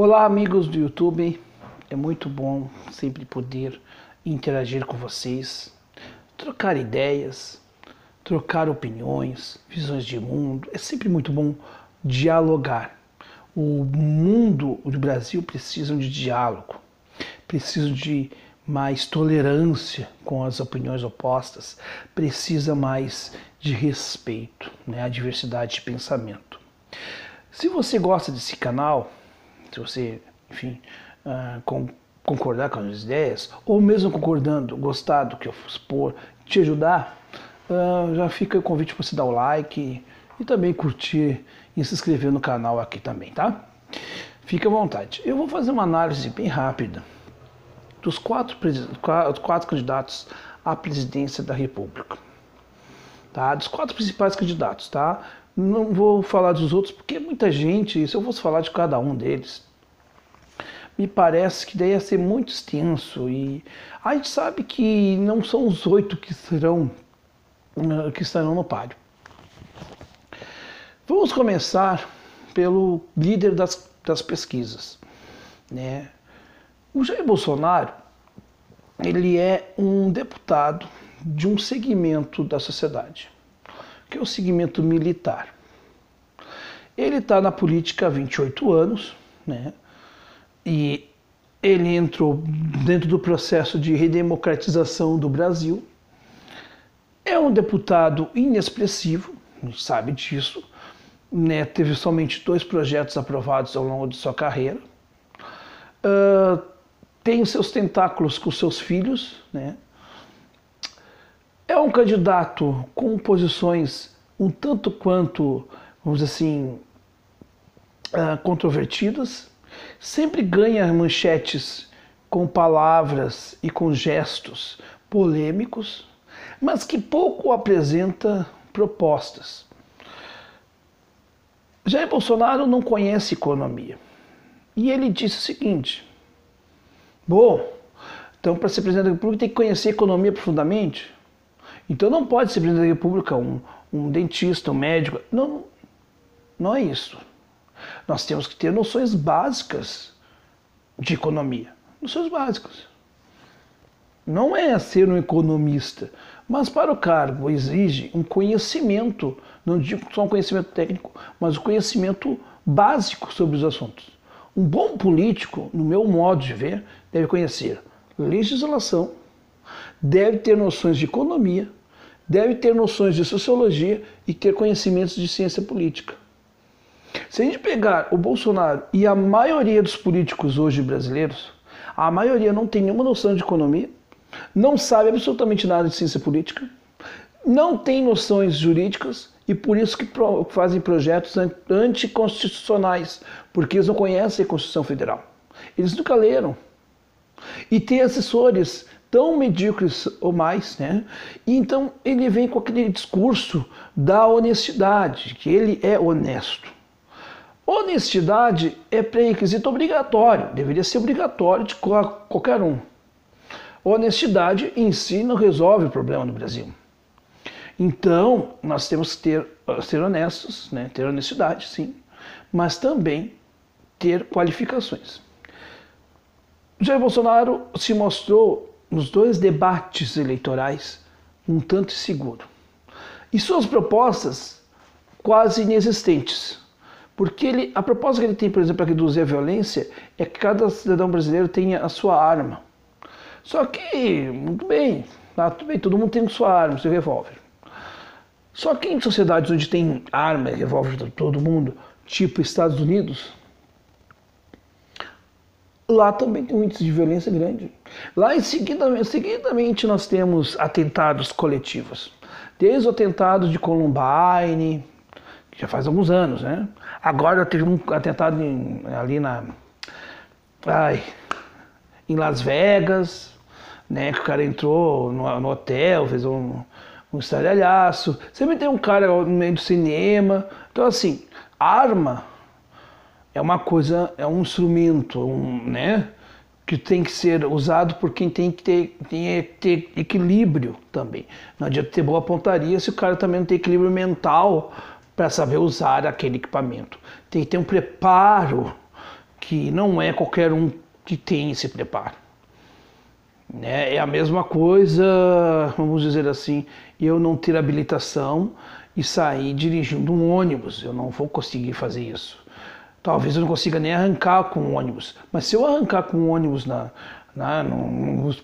Olá, amigos do YouTube. É muito bom sempre poder interagir com vocês, trocar ideias, trocar opiniões, visões de mundo. É sempre muito bom dialogar. O mundo, o Brasil precisam de diálogo, precisam de mais tolerância com as opiniões opostas, precisa mais de respeito, né, a diversidade de pensamento. Se você gosta desse canal, se você, enfim, uh, com, concordar com as ideias, ou mesmo concordando, gostar do que eu expor, te ajudar, uh, já fica o convite para você dar o like e também curtir e se inscrever no canal aqui também, tá? Fique à vontade. Eu vou fazer uma análise bem rápida dos quatro, quatro candidatos à presidência da República. Tá? Dos quatro principais candidatos, tá? Não vou falar dos outros porque é muita gente, se eu fosse falar de cada um deles, me parece que daí ia ser muito extenso e a gente sabe que não são os oito que serão eh, que estarão no páreo. Vamos começar pelo líder das, das pesquisas, né? O Jair Bolsonaro, ele é um deputado de um segmento da sociedade, que é o segmento militar. Ele está na política há 28 anos, né? E ele entrou dentro do processo de redemocratização do Brasil. É um deputado inexpressivo, sabe disso. Né? Teve somente dois projetos aprovados ao longo de sua carreira. Uh, tem os seus tentáculos com seus filhos, né? É um candidato com posições um tanto quanto, vamos dizer assim, uh, controvertidas, sempre ganha manchetes com palavras e com gestos polêmicos, mas que pouco apresenta propostas. Jair Bolsonaro não conhece economia. E ele disse o seguinte: Bom, então para ser presidente da República tem que conhecer economia profundamente. Então não pode ser da República um, um dentista, um médico. Não, não é isso. Nós temos que ter noções básicas de economia. Noções básicas. Não é ser um economista, mas para o cargo exige um conhecimento, não digo só um conhecimento técnico, mas um conhecimento básico sobre os assuntos. Um bom político, no meu modo de ver, deve conhecer legislação, deve ter noções de economia, deve ter noções de sociologia e ter conhecimentos de ciência política. Se a gente pegar o Bolsonaro e a maioria dos políticos hoje brasileiros, a maioria não tem nenhuma noção de economia, não sabe absolutamente nada de ciência política, não tem noções jurídicas e por isso que fazem projetos anticonstitucionais, porque eles não conhecem a Constituição Federal. Eles nunca leram. E tem assessores tão medíocres ou mais, né? E então ele vem com aquele discurso da honestidade, que ele é honesto. Honestidade é pré-requisito obrigatório, deveria ser obrigatório de qualquer um. Honestidade em si não resolve o problema no Brasil. Então, nós temos que ter, ser honestos, né? ter honestidade, sim, mas também ter qualificações. Jair Bolsonaro se mostrou nos dois debates eleitorais um tanto inseguro. E suas propostas quase inexistentes. Porque ele, a proposta que ele tem, por exemplo, para reduzir a violência é que cada cidadão brasileiro tenha a sua arma. Só que, muito bem, tá, tudo bem, todo mundo tem sua arma, seu revólver. Só que em sociedades onde tem arma e revólver todo mundo, tipo Estados Unidos, lá também tem um índice de violência grande. Lá em seguida, seguidamente nós temos atentados coletivos. Desde o atentado de Columbine, que já faz alguns anos, né? Agora teve um atentado em, ali na. Ai, em Las Vegas, né? Que o cara entrou no, no hotel, fez um, um estardalhaço. Sempre tem um cara no meio do cinema. Então, assim, arma é uma coisa, é um instrumento, um, né? Que tem que ser usado por quem tem que ter, tem que ter equilíbrio também. Não adianta ter boa pontaria se o cara também não tem equilíbrio mental para saber usar aquele equipamento. Tem que ter um preparo que não é qualquer um que tem esse preparo. Né? É a mesma coisa, vamos dizer assim, eu não ter habilitação e sair dirigindo um ônibus. Eu não vou conseguir fazer isso. Talvez eu não consiga nem arrancar com o ônibus. Mas se eu arrancar com o ônibus na, na, no, no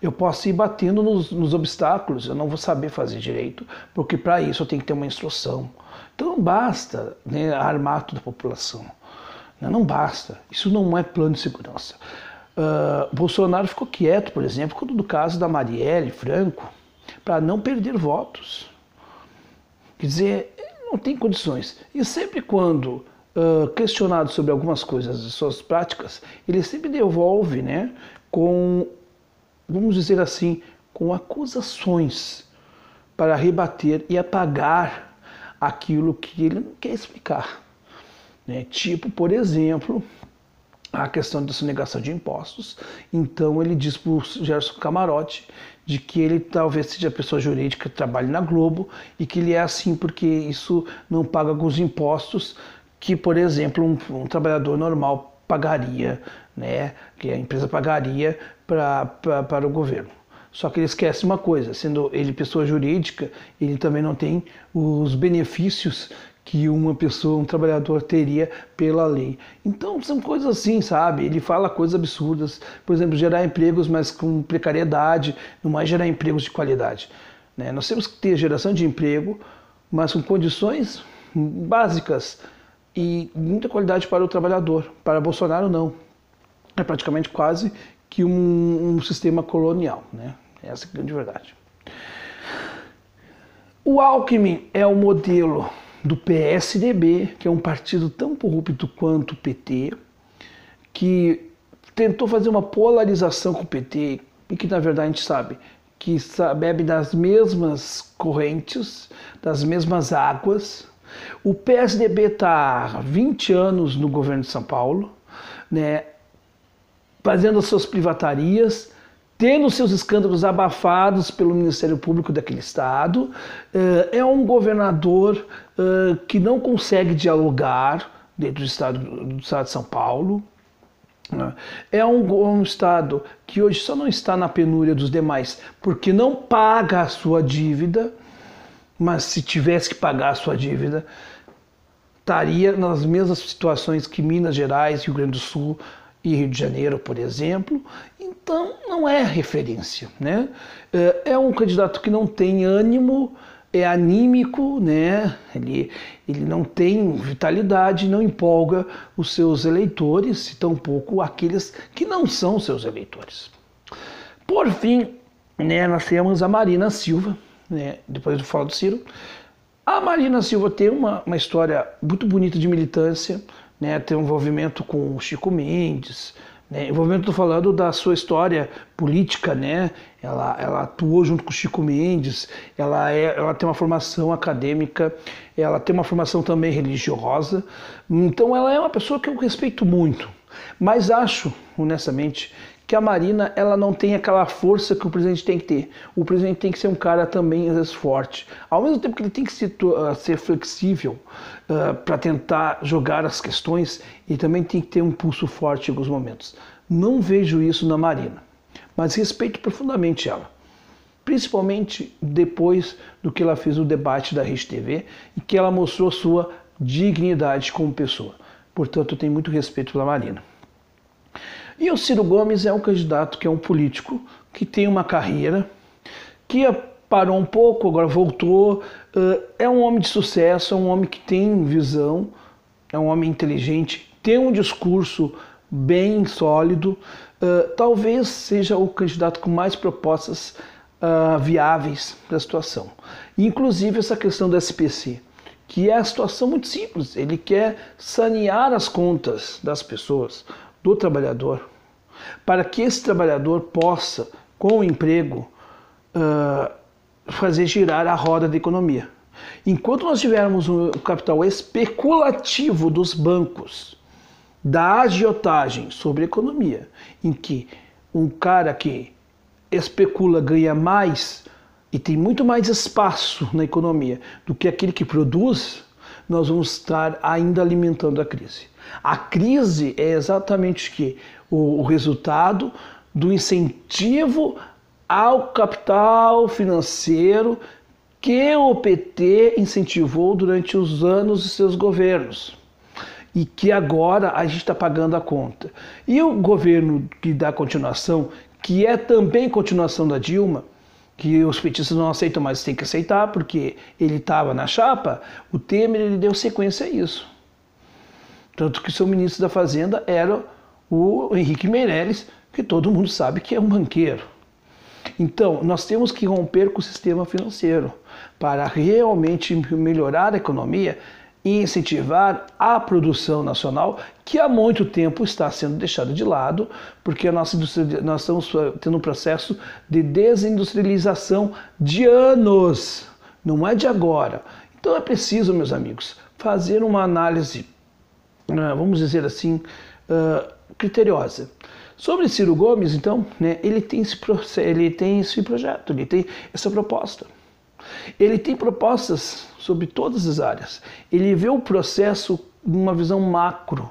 eu posso ir batendo nos, nos, obstáculos. Eu não vou saber fazer direito, porque para isso eu tenho que ter uma instrução. Então não basta né, armar toda a população. Não, não basta. Isso não é plano de segurança. Uh, Bolsonaro ficou quieto, por exemplo, quando do caso da Marielle Franco, para não perder votos. Quer dizer, não tem condições. E sempre quando questionado sobre algumas coisas de suas práticas, ele sempre devolve né, com, vamos dizer assim, com acusações para rebater e apagar aquilo que ele não quer explicar. Né? Tipo, por exemplo, a questão da sonegação de impostos. Então ele diz para o Gerson Camarote de que ele talvez seja pessoa jurídica que trabalhe na Globo e que ele é assim porque isso não paga alguns impostos que, por exemplo, um, um trabalhador normal pagaria, né, que a empresa pagaria para o governo. Só que ele esquece uma coisa, sendo ele pessoa jurídica, ele também não tem os benefícios que uma pessoa, um trabalhador teria pela lei. Então são coisas assim, sabe? Ele fala coisas absurdas, por exemplo, gerar empregos, mas com precariedade, não mais gerar empregos de qualidade. Né? Nós temos que ter geração de emprego, mas com condições básicas e muita qualidade para o trabalhador. Para Bolsonaro não. É praticamente quase que um, um sistema colonial, né? Essa é a grande verdade. O Alckmin é o modelo do PSDB, que é um partido tão corrupto quanto o PT, que tentou fazer uma polarização com o PT e que na verdade a gente sabe que bebe das mesmas correntes, das mesmas águas. O PSDB está há 20 anos no governo de São Paulo, né, fazendo as suas privatarias, tendo seus escândalos abafados pelo Ministério Público daquele estado, eh, é um governador eh, que não consegue dialogar dentro do estado, do estado de São Paulo. Né? É um, um estado que hoje só não está na penúria dos demais porque não paga a sua dívida, mas se tivesse que pagar a sua dívida, estaria nas mesmas situações que Minas Gerais, Rio Grande do Sul e Rio de Janeiro, por exemplo, então não é referência. Né? É, é um candidato que não tem ânimo, é anímico, né? ele, ele não tem vitalidade, não empolga os seus eleitores, e tampouco aqueles que não são seus eleitores. Por fim, né, nós temos a Marina Silva, né, depois do falo do Ciro. A Marina Silva tem uma, uma história muito bonita de militância, né, tem um envolvimento com o Chico Mendes, né, envolvimento, estou falando da sua história política, né? Ela, ela atuou junto com o Chico Mendes, ela, é, ela tem uma formação acadêmica, ela tem uma formação também religiosa, então ela é uma pessoa que eu respeito muito, mas acho, honestamente, que a Marina ela não tem aquela força que o presidente tem que ter. O presidente tem que ser um cara também às vezes forte. Ao mesmo tempo que ele tem que ser, uh, ser flexível uh, para tentar jogar as questões, ele também tem que ter um pulso forte em alguns momentos. Não vejo isso na Marina, mas respeito profundamente ela. Principalmente depois do que ela fez o debate da Rede TV e que ela mostrou sua dignidade como pessoa. Portanto, eu tenho muito respeito pela Marina. E o Ciro Gomes é um candidato que é um político que tem uma carreira, que parou um pouco, agora voltou, é um homem de sucesso, é um homem que tem visão, é um homem inteligente, tem um discurso bem sólido, talvez seja o candidato com mais propostas viáveis para a situação. Inclusive essa questão do SPC, que é a situação muito simples, ele quer sanear as contas das pessoas, do trabalhador, para que esse trabalhador possa, com o emprego, uh, fazer girar a roda da economia. Enquanto nós tivermos um capital especulativo dos bancos, da agiotagem sobre a economia, em que um cara que especula ganha mais e tem muito mais espaço na economia do que aquele que produz, nós vamos estar ainda alimentando a crise. A crise é exatamente o que? O, resultado do incentivo ao capital financeiro que o PT incentivou durante os anos de seus governos e que agora a gente está pagando a conta. E o governo que dá continuação, que é também continuação da Dilma, que os petistas não aceitam, mas tem que aceitar porque ele estava na chapa, o Temer ele deu sequência a isso. Tanto que seu ministro da Fazenda era o Henrique Meirelles, que todo mundo sabe que é um banqueiro. Então, nós temos que romper com o sistema financeiro para realmente melhorar a economia e incentivar a produção nacional, que há muito tempo está sendo deixada de lado, porque a nossa indústria, nós estamos tendo um processo de desindustrialização de anos, não é de agora. Então é preciso, meus amigos, fazer uma análise, ah, vamos dizer assim, ah, criteriosa. Sobre Ciro Gomes, então, né, ele, tem esse, ele tem esse projeto, ele tem essa proposta. Ele tem propostas sobre todas as áreas. Ele vê o processo numa visão macro.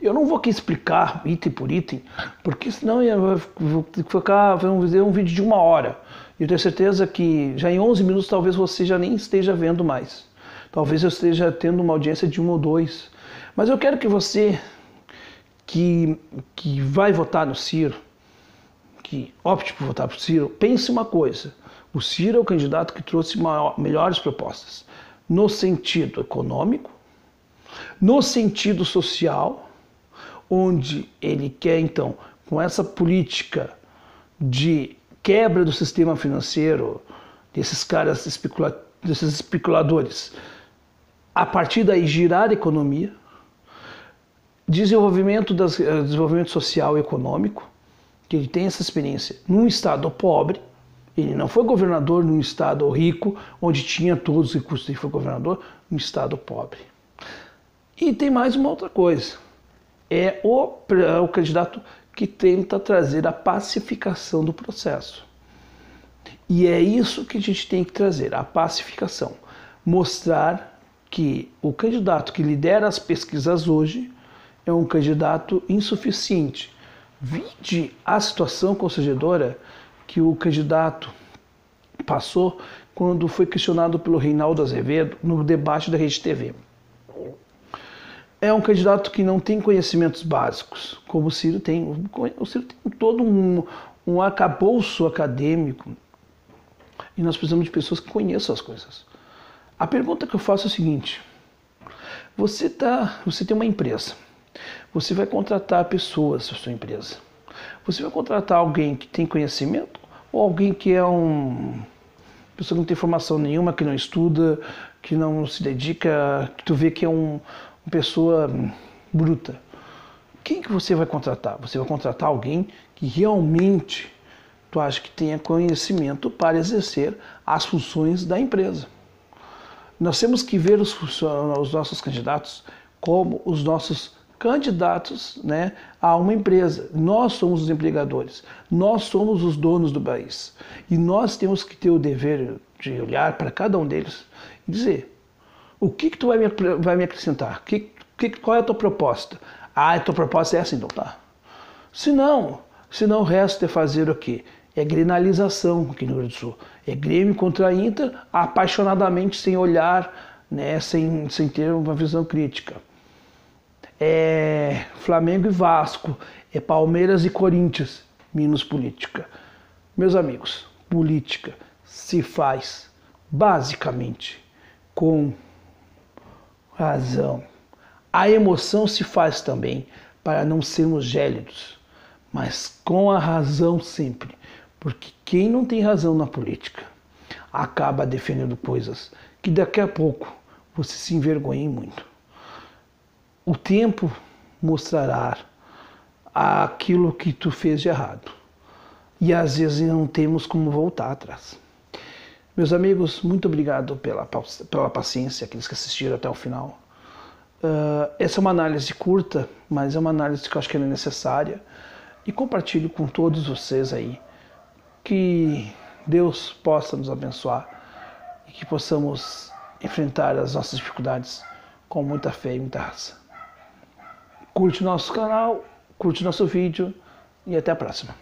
Eu não vou aqui explicar item por item, porque senão eu vou ficar, vamos dizer, um vídeo de uma hora. Eu tenho certeza que já em 11 minutos talvez você já nem esteja vendo mais. Talvez eu esteja tendo uma audiência de um ou dois. Mas eu quero que você que, que vai votar no Ciro, que opte por votar por Ciro, pense uma coisa. O Ciro é o candidato que trouxe maior, melhores propostas no sentido econômico, no sentido social, onde ele quer então, com essa política de quebra do sistema financeiro, desses caras especula desses especuladores, a partir daí girar a economia, desenvolvimento, das, eh, desenvolvimento social e econômico, que ele tem essa experiência num estado pobre, ele não foi governador num estado rico, onde tinha todos os recursos, ele foi governador num estado pobre. E tem mais uma outra coisa. É o, é o candidato que tenta trazer a pacificação do processo. E é isso que a gente tem que trazer, a pacificação. Mostrar que o candidato que lidera as pesquisas hoje é um candidato insuficiente. Vide a situação constrangedora que o candidato passou quando foi questionado pelo Reinaldo Azevedo no debate da Rede TV. É um candidato que não tem conhecimentos básicos, como o Ciro tem. O Ciro tem todo um, um acadêmico e nós precisamos de pessoas que conheçam as coisas. A pergunta que eu faço é a seguinte: você, tá, você tem uma empresa, você vai contratar pessoas para sua empresa. Você vai contratar alguém que tem conhecimento ou alguém que é um pessoa que não tem formação nenhuma, que não estuda, que não se dedica, que tu vê que é um, uma pessoa bruta. Quem que você vai contratar? Você vai contratar alguém que realmente tu acha que tenha conhecimento para exercer as funções da empresa. Nós temos que ver os, os nossos candidatos como os nossos candidatos né, a uma empresa. Nós somos os empregadores, nós somos os donos do país. E nós temos que ter o dever de olhar para cada um deles e dizer: o que, que tu vai me, vai me acrescentar? Que, que, qual é a tua proposta? Ah, a tua proposta é essa, então tá. Se não, se não, o resto é fazer o quê? É grenalização aqui no Rio Grande do Sul. É Grêmio contra a Inter, apaixonadamente, sem olhar, né, sem, sem ter uma visão crítica é Flamengo e Vasco, é Palmeiras e Corinthians, menos política. Meus amigos, política se faz basicamente com razão. A emoção se faz também para não sermos gélidos, mas com a razão sempre, porque quem não tem razão na política acaba defendendo coisas que daqui a pouco você se envergonha muito o tempo mostrará aquilo que tu fez de errado. E às vezes não temos como voltar atrás. Meus amigos, muito obrigado pela, pela paciência, aqueles que assistiram até o final. Uh, essa é uma análise curta, mas é uma análise que eu acho que é necessária. E compartilho com todos vocês aí. Que Deus possa nos abençoar e que possamos enfrentar as nossas dificuldades com muita fé e muita raça. Curte nosso canal, curte nosso vídeo e até a próxima.